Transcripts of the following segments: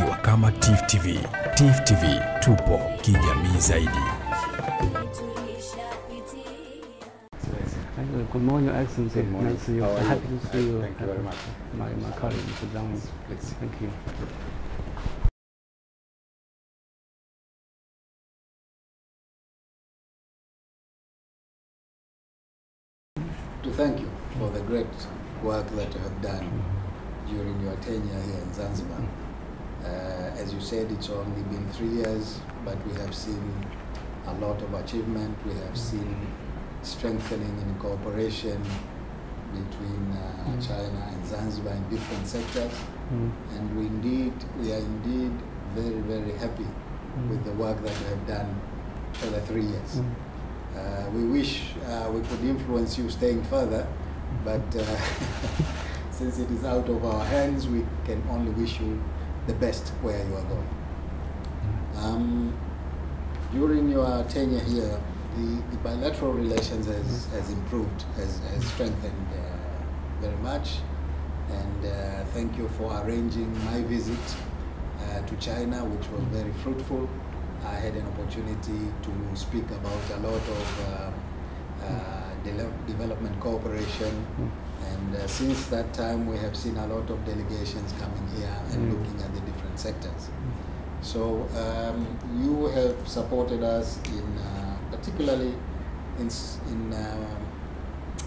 tukiwa kama Tif TV. Tif TV tupo kijamii zaidi. Good morning, Your Excellency. Good morning. Nice to see you. How are you? Happy to see you. Thank you very much. My, my colleague, Mr. Zhang. Thank you. To thank you for the great work that you have done during your tenure here in Zanzibar. As you said, it's only been three years, but we have seen a lot of achievement. We have seen strengthening in cooperation between uh, China and Zanzibar in different sectors. Mm. And we indeed, we are indeed very, very happy with the work that we have done for the three years. Mm. Uh, we wish uh, we could influence you staying further, but uh, since it is out of our hands, we can only wish you the best where you are going. Um, during your tenure here, the, the bilateral relations has, has improved, has, has strengthened uh, very much. And uh, thank you for arranging my visit uh, to China, which was very fruitful. I had an opportunity to speak about a lot of uh, uh, de- development cooperation. And uh, since that time, we have seen a lot of delegations coming here and Mm. looking at the different sectors. So um, you have supported us in, uh, particularly in, in uh,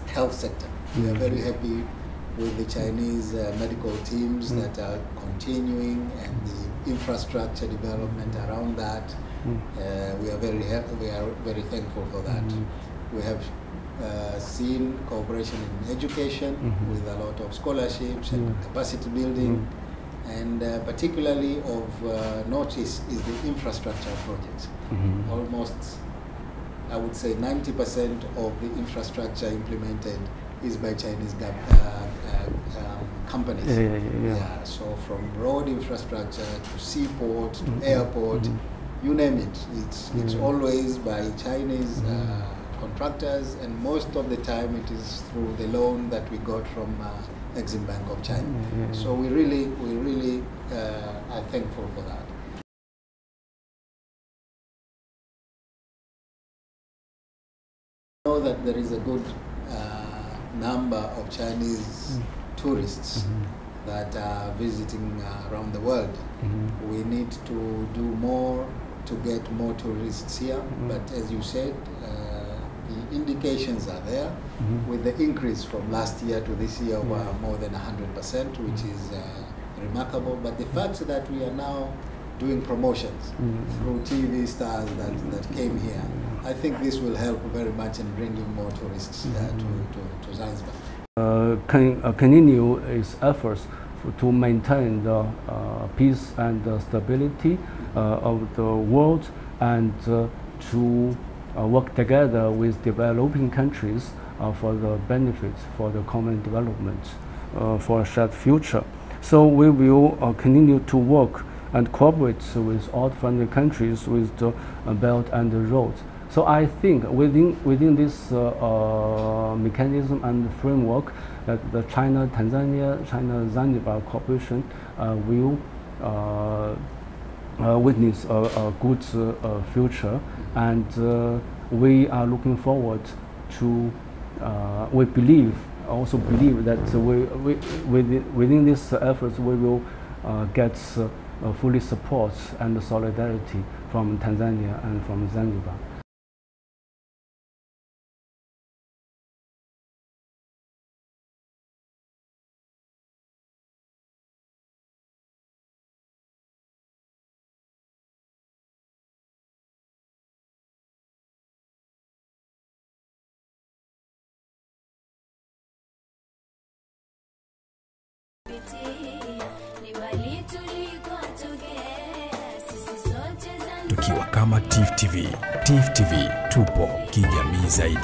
health sector. We are Mm. very happy with the Chinese uh, medical teams Mm. that are continuing and the infrastructure development around that. Mm. Uh, we are very happy. We are very thankful for that. Mm. We have uh, seen cooperation in education Mhm. with a lot of scholarships and Yeah. capacity building, and uh, particularly of uh, notice is the infrastructure projects. Mhm. Almost, I would say, 90% of the infrastructure implemented is by Chinese gov- uh, uh, um, companies. Yeah, yeah, yeah, yeah. So from road infrastructure to seaport to Mhm. airport, Mhm. you name it, it's it's always by Chinese contractors, and most of the time it is through the loan that we got from uh, Exim Bank of China. Yeah, So we really, we really uh, are thankful for that. know that there is a good uh, number of Chinese tourists Mhm. that are visiting uh, around the world. Mhm. We need to do more to get more tourists here. Mhm. But as you said, uh, the indications are there. Mhm. With the increase from last year to this year of uh, Yeah. more than 100%, which is uh, remarkable. But the fact that we are now doing promotions Mhm. through TV stars that, that came here, I think this will help very much in bringing more tourists uh, to, to, to Zanzibar. uh, can uh, continue its efforts to maintain the uh, peace and the stability uh, of the world and uh, to work together with developing countries uh, for the benefits for the common development uh, for a shared future. So we will uh, continue to work and cooperate with all friendly countries with the uh, Belt and the Road. So I think within within this uh, uh, mechanism and framework, that the China Tanzania China Zanzibar cooperation uh, will uh, uh, witness a, a good uh, uh, future, and uh, we are looking forward to. Uh, we believe also believe that we, we within within these efforts we will uh, get uh, uh, fully support and solidarity from Tanzania and from Zanzibar. Tukiwa kama TIFF TV. TIFF TV tupo kijamii zaidi.